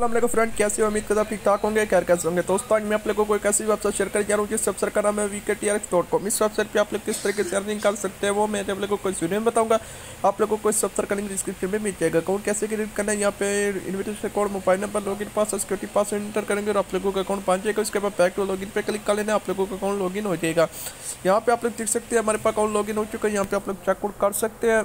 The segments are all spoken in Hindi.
वालेकुम फ्रेंड, कैसे हो? उम्मीद करता ठीक ठाक होंगे खैर कैसे होंगे। दोस्तों, आज मैं आप लोगों को एक ऐसी वेबसाइट शेयर करने जा रहा हूँ जिस वेबसाइट का नाम है V K T dot com इस वेबसाइट पे आप लोग किस तरीके से अर्निंग कर सकते हैं, वो मैं आप लोगों को इस वीडियो में बताऊँगा। आप लोगों को इस वेबसाइट का लिंक डिस्क्रिप्शन में मिल जाएगा। अकाउंट कैसे क्रिएट करना है, यहाँ पे invitation code mobile number login pass security pass enter करेंगे और आप लोगों का अकाउंट पहुँच जाएगा। उसके बाद बैक टू लॉगिन पर क्लिक कर लेना, आप लोगों का अकाउंट लॉगिन हो जाएगा। यहाँ पे आप लोग देख सकते हैं, हमारे पास अकाउंट लॉगिन हो चुका है। यहाँ पे आप लोग चेकआउट कर सकते हैं।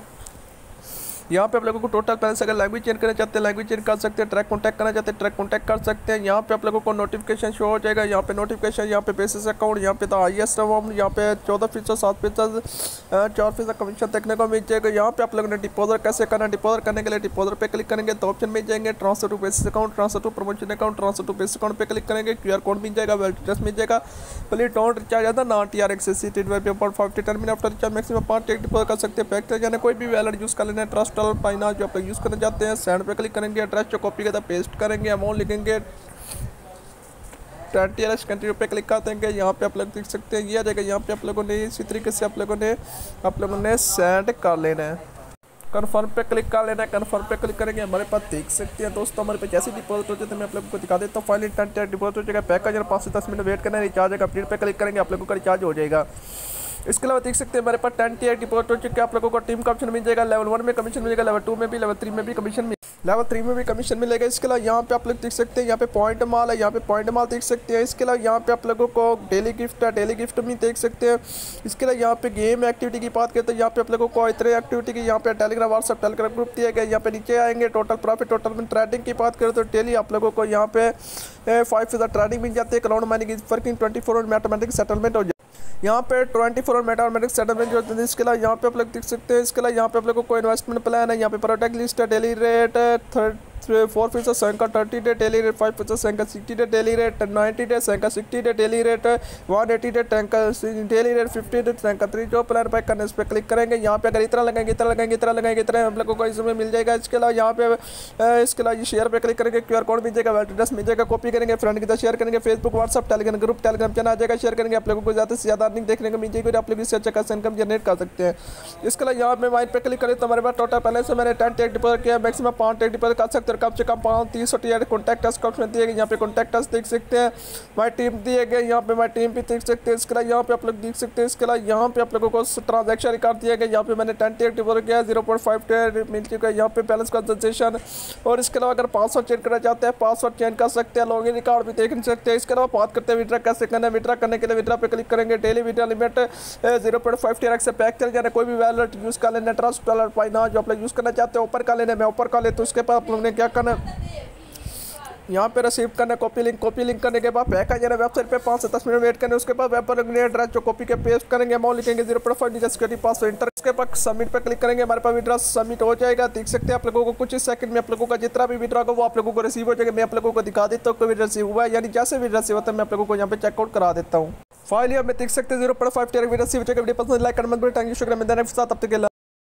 यहाँ पे आप लोगों को टोटल बैलेंस अगर लैंग्वेज चेंज करना चाहते हैं लैंग्वेज चेंज कर सकते हैं ट्रैक कॉन्टैक्ट करना चाहते हैं ट्रैक कॉन्टैक्ट कर सकते हैं। यहाँ पे आप लोगों को नोटिफिकेशन शो हो जाएगा। यहाँ पे नोटिफिकेशन यहाँ पे बेसिस अकाउंट यहाँ पे तो आई एस यहाँ पे चौदह फ़ीसद, सात फ़ीसद चार फ़ीसद कमीशन देखने को मिल जाएगा। यहाँ पे आप लोगों ने डिपोजर कैसे करना डिपोजर करने के लिए डिपोजर पे क्लिक करेंगे तो ऑप्शन मिल जाएँगे। Transfer to basis account transfer to promotion account transfer to basis account पे क्लिक करेंगे। क्यू आर कोड मिल जाएगा वेल एड्रेस मिल जाएगा। प्लीज़ डोंट रिचार्ज आता ना T R access five after recharge maximum पाँच टेक डिपोजर कर सकते हैं। पैक जाने कोई भी वैलेट यूज़ कर लेना ट्रस्ट फाइनांस जो आप यूज़ करना चाहते हैं सेंड पे क्लिक करेंगे एड्रेस जो कॉपी करता पेस्ट करेंगे अमाउंट लिखेंगे ट्वेंटी एल कंट्री पे क्लिक कर देंगे, यहाँ पे आप लोग देख सकते हैं, ये आ जाएगा, यहाँ पे आप लोगों ने इसी तरीके से आप लोगों ने, आप लोगों ने सेंड कर लेना है। कन्फर्म पे क्लिक कर लेना है कन्फर्म पे क्लिक करेंगे, हमारे पास देख सकते हैं दोस्तों, हमारे पास जैसे डिपॉजिट हो जाए तो मैं आप लोगों को दिखा देता हूँ फाइनली टेन डिपॉजिट हो जाएगा पैक का पाँच से दस मिनट वेट करना है रिचार्ज है कंप्लीट पे क्लिक करेंगे, आप लोगों का रिचार्ज हो जाएगा। इसके अलावा देख सकते हैं हमारे पास टेन टी डिपॉजिट हो चुके आप लोगों को टीम का ऑप्शन मिल जाएगा लेवल वन में कमीशन मिलेगा लेवल टू में भी लेवल थ्री में भी कमीशन मिल लेवल थ्री में भी कमीशन मिलेगा। इसके अलावा यहाँ पे आप लोग देख सकते हैं, यहाँ पे पॉइंट माल है, यहाँ पे पॉइंट माल देख सकते हैं। इसके अलावा यहाँ पे आप लोगों को डेली गिफ्ट है डेली गिफ्ट भी देख सकते हैं। इसके अलावा यहाँ पे गेम एक्टिविटी की बात करें तो यहाँ पे आप लोगों को इतने एक्टिविटी की, यहाँ पे टेलीग्राम व्हाट्सअप टेलीग्राम ग्रुप दिया गया यहाँ पे नीचे आएँगे टोटल प्रॉफिट टोटल ट्रेडिंग की बात करें तो डेली आप लोगों को यहाँ पे फाइव फ़ीसद ट्रेडिंग मिल जाती है। Cloud mining working twenty four mathematic settlement हो जाए यहाँ पे ट्वेंटी फोर मैथमेटिक्स सेटलमेंट जो है। इसके अलावा यहाँ पे आप लोग देख सकते हैं, इसके अलावा यहाँ पे आप लोग को इन्वेस्टमेंट प्लान है, यहाँ पे प्रोडक्ट लिस्ट है डेली रेट थर्ड फोर फ़ीसद संका thirty day daily rate five फ़ीसद संका sixty day daily rate ninety day संका sixty day daily rate one eighty day टैंका daily rate fifty day संका थ्री जो प्लान पैक करने इस पर क्लिक करेंगे। यहाँ पे अगर इतना लगाएँगे इतना लगाएँगे इतना लगाएँगे, इतना हम लोगों को इसमें मिल जाएगा इसके अलावा। यहाँ पे इसके अलावा शेयर पर क्लिक करेंगे क्यू आर कोड मिल जाएगा वेल्ट एड्रेस मिल जाएगा कॉपी करेंगे फ्रेंड की तरह शेयर करेंगे Facebook WhatsApp Telegram group Telegram channel आ जाएगा शेयर करेंगे। आप लोगों को ज़्यादा से ज़्यादा अर्निंग देखने को मिल जाएगी आप लोग इससे अच्छा खासा इनकम जनरेट कर सकते हैं। इसके अलावा यहाँ पे माइंड पे क्लिक करें तो हमारे पास टोटल पहले से मैंने टेन टेक डिपोजिट किया मैक्सिमम पाँच टेक डिपोजिट कर सकते हैं कम से कम पाँच तीन और टी कॉन्टैक्ट अस का ऑप्शन दिए गए। यहाँ पे कॉन्टैक्टर्स देख सकते हैं। माई टीम दिए गए। यहाँ पे माई टीम भी देख सकते हैं इसके अलावा यहाँ पे आप लोग देख सकते हैं इसके अलावा यहाँ पे आप लोगों को ट्रांजेक्शन रिकॉर्ड दिया गया। यहाँ पे मैंने टेन टी एक्टिव किया ज़ीरो पॉइंट फाइव टेन मिल चुका है। यहाँ पे बैलेंस कंसल्टेशन और इसके अलावा अगर पासवर्ड चेंज करना चाहते हैं पासवर्ड चेंज कर सकते हैं। लॉग इन रिकॉर्ड भी देख सकते हैं। इसके अलावा बात करते हैं विड्रा कैसे करना है। विड्रा करने के लिए विड्रा पे क्लिक करेंगे। Daily withdraw limit zero point five T से पैक चल जाना। कोई भी वैलेट यूज़ कर लेना। ट्रस्ट वैलेट फाइनांस जो आप लोग यूज़ करना चाहते हैं ऊपर का लेने। में ऊपर का ले तो उसके बाद आप लोगों ने क्या करना है यहाँ पे रिसीव करना कॉपी लिंक कॉपी लिंक करने के बाद पैक आ जाना वेबसाइट पे पाँच से दस मिनट वेट करने उसके बाद वेब पर एड्रेस जो कॉपी के पेस्ट करेंगे अमाउंट लिखेंगे zero point five security pass enter उसके बाद सबमिट पे क्लिक करेंगे हमारे पास विड्रा सबमिट हो जाएगा देख सकते हैं आप लोगों को कुछ सेकंड में आप लोगों का जितना भी विड्रा हो वो आप लोगों को रिसीव हो जाएगा मैं आप लोगों को दिखा देता हूँ कोई विड्रा रिसीव हुआ है यानी जैसे विड्रा रिसीव होता है मैं आप लोगों को यहाँ पे चेकआउट करा देता हूँ फ़ाइल में देख सकते हैं ज़ीरो पॉइंट फाइव टेर विड्रा रिसीव हो जाएगा वीडियो पसंद लाइक मत थैंक यू शुक्रिया मैं तब तक